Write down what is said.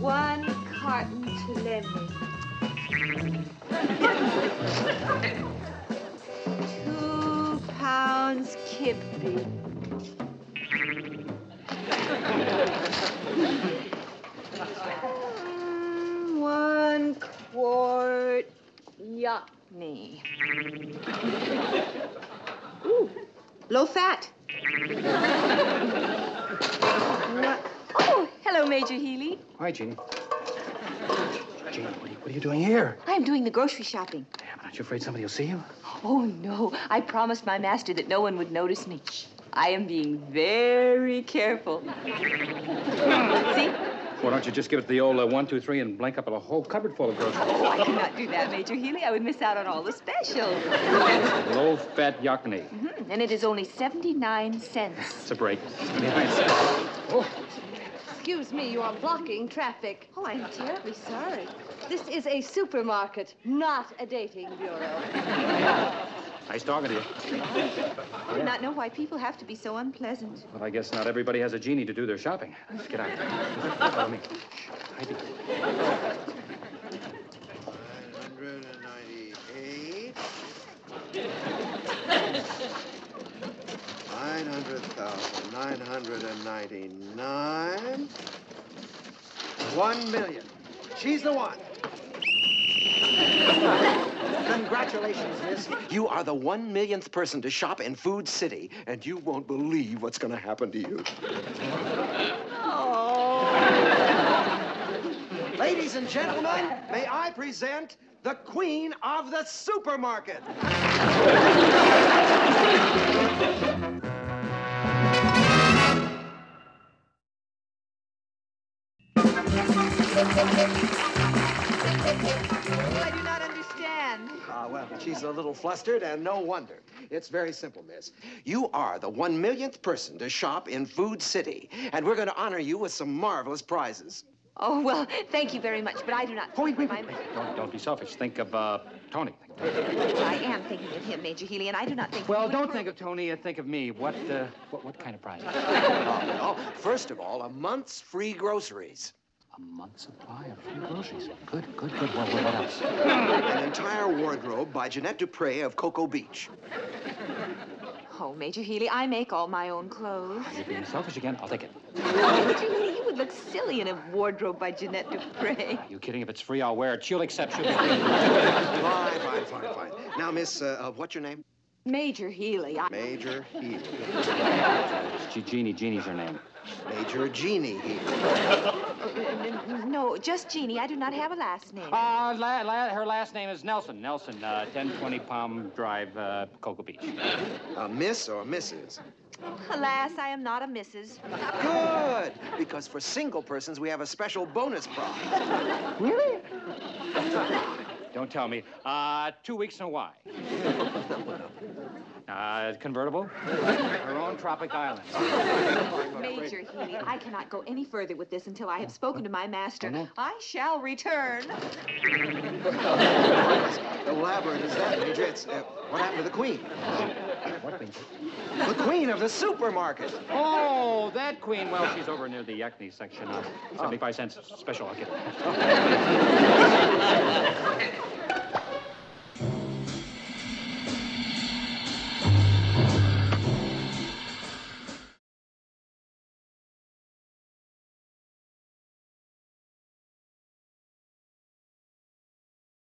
One carton to Lemmy. Two pounds Kippy. Mm, One quart Ooh, low fat. Oh, hello, Major Healy. Hi, Jeannie. Jeannie, what are, you, what are you doing here? I'm doing the grocery shopping. Damn, aren't you afraid somebody will see you? Oh, no. I promised my master that no one would notice me. I am being very careful. See? Why don't you just give it the old uh, one, two, three, and blank up a whole cupboard full of groceries? Oh, I cannot do that, Major Healy. I would miss out on all the specials. Low-fat yuckney. Mhm, And it is only 79 cents. It's a break. 79 cents. Oh, Excuse me, you are blocking traffic. Oh, I'm terribly sorry. This is a supermarket, not a dating bureau. nice talking to you. I do not know why people have to be so unpleasant. Well, I guess not everybody has a genie to do their shopping. Let's get out. Follow me. Heidi. 998. 900,999. One million. She's the one. Congratulations, miss. You are the one millionth person to shop in Food City, and you won't believe what's going to happen to you. Oh. Ladies and gentlemen, may I present the queen of the supermarket. I do not understand. Ah, well, she's a little flustered, and no wonder. It's very simple, miss. You are the one millionth person to shop in Food City, and we're going to honor you with some marvelous prizes. Oh, well, thank you very much, but I do not. Oh, wait, wait, my- wait, Don't, don't be selfish. Think of uh, Tony. I am thinking of him, Major Healy, and I do not think. Well, don't think of Tony. Uh, think of me. What, uh, what, what kind of prize? Ah, well, first of all, a month's free groceries, A month's supply of free groceries. Good, good, good. Well, what else? an entire wardrobe by Jeanette Dupre of Cocoa Beach. Oh, Major Healy, I make all my own clothes. You're being selfish again. I'll take it. Major Healy, you would look silly in a wardrobe by Jeanette Dupre. Are you kidding? If it's free, I'll wear it. She'll accept. She'll be free. Fine, fine, fine, fine. Now, Miss, uh, uh, what's your name? Major Healy, I... Major Healy. She, Jeannie. Jeannie's her name. Major Jeannie here. N- n- no, just Jeannie. I do not have a last name. Uh, la, la, her last name is Nelson. Nelson, uh, 1020 Palm Drive, uh, Cocoa Beach. A Miss or Mrs.? Alas, I am not a Mrs. Good, because for single persons, we have a special bonus prize. Really? Don't tell me. Uh, two weeks in Hawaii. Uh, convertible? Her own tropic island. Major Healy, I cannot go any further with this until I have spoken to my master. no. I shall return. Elaborate as that, Major. It's, uh, what happened to the queen? What queen? The queen of the supermarket. Oh, that queen. Well, she's over near the Yakni section. Uh, 75 cents special. I'll get it.